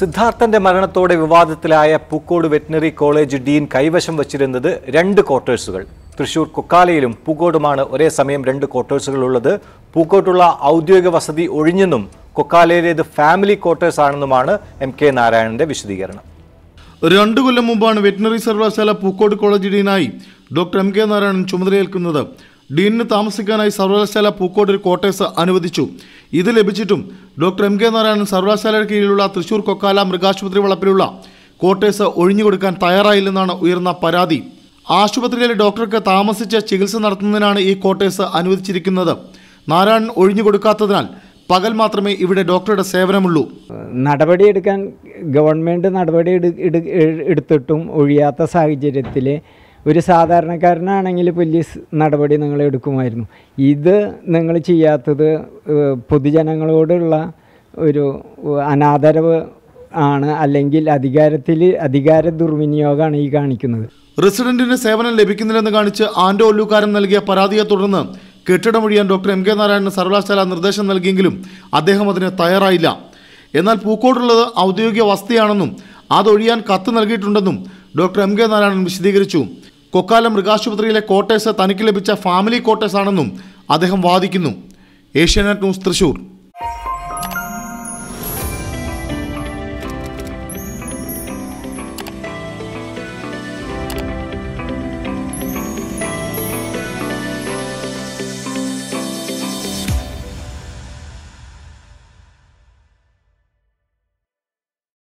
സിദ്ധാർത്ഥന്റെ മരണത്തോടെ വിവാദത്തിലായ Pookode veterinary college dean കൈവശം വച്ചിരുന്നത് രണ്ട് ക്വാർട്ടേഴ്സുകൾ. തൃശൂർ കൊക്കാലയിലും പൂക്കോടുമാണ് ഒരേ സമയം രണ്ട് ക്വാർട്ടേഴ്സുകൾ ഉള്ളത് പൂക്കോട്ടുള്ള ഔദ്യോഗിക വസതി ഒഴിഞ്ഞെന്നും കൊക്കാലയിലേത് ഫാമിലി ക്വാർട്ടേഴ്സ് ആണെന്നുമാണ് എം കെ നാരായണന്റെ വിശദീകരണം. രണ്ടു കൊല്ലം മുമ്പാണ് വെറ്റിനറി സർവകലാശാല പൂക്കോട് കോളേജ് ഡീനായി ഡോക്ടർ എം കെ നാരായണൻ ചുമതലയേൽക്കുന്നത്. ഡീനിന് താമസിക്കാനായി സർവകലാശാല പൂക്കോട് ഒരു ക്വാർട്ടേഴ്സ് അനുവദിച്ചു. ഇത് ലഭിച്ചിട്ടും ഡോക്ടർ എം കെ നാരായണൻ സർവകലാശാലയുടെ കീഴിലുള്ള തൃശൂർ കൊക്കാല മൃഗാശുപത്രി വളപ്പിലുള്ള ക്വാർട്ടേഴ്സ് ഒഴിഞ്ഞുകൊടുക്കാൻ തയ്യാറായില്ലെന്നാണ് ഉയർന്ന പരാതി. ആശുപത്രിയിലെ ഡോക്ടർക്ക് താമസിച്ച് ചികിത്സ നടത്തുന്നതിനാണ് ഈ ക്വാർട്ടേഴ്സ് അനുവദിച്ചിരിക്കുന്നത്. നാരായണൻ ഒഴിഞ്ഞുകൊടുക്കാത്തതിനാൽ പകൽ മാത്രമേ ഇവിടെ ഡോക്ടറുടെ സേവനമുള്ളൂ. നടപടിയെടുക്കാൻ ഗവൺമെന്റ് നടപടി എടുത്തിട്ടും ഒഴിയാത്ത സാഹചര്യത്തിൽ ഒരു സാധാരണക്കാരനാണെങ്കിൽ പോലീസ് നടപടി നിങ്ങൾ എടുക്കുമായിരുന്നു. ഇത് നിങ്ങൾ ചെയ്യാത്തത് പൊതുജനങ്ങളോടുള്ള ഒരു അനാദരവ് ആണ് അല്ലെങ്കിൽ അധികാരത്തിൽ അധികാര ദുർവിനിയോഗമാണ് ഈ കാണിക്കുന്നത്. റെസിഡന്റിന് സേവനം ലഭിക്കുന്നില്ലെന്ന് കാണിച്ച് ആൻഡോ ഒല്ലുകാരൻ നൽകിയ പരാതിയെ തുടർന്ന് കെട്ടിടമൊഴിയാൻ ഡോക്ടർ എം കെ നാരായണന് സർവകലാശാല നിർദ്ദേശം നൽകിയെങ്കിലും അദ്ദേഹം അതിന് തയ്യാറായില്ല. എന്നാൽ പൂക്കോടുള്ളത് ഔദ്യോഗിക വസതിയാണെന്നും അതൊഴിയാൻ കത്ത് നൽകിയിട്ടുണ്ടെന്നും ഡോക്ടർ എം കെ നാരായണൻ വിശദീകരിച്ചു. കൊക്കാലം മൃഗാശുപത്രിയിലെ ക്വാർട്ടേഴ്സ് തനിക്ക് ലഭിച്ച ഫാമിലി ക്വാർട്ടേഴ്സാണെന്നും അദ്ദേഹം വാദിക്കുന്നു. ഏഷ്യാനെറ്റ് ന്യൂസ് തൃശൂർ.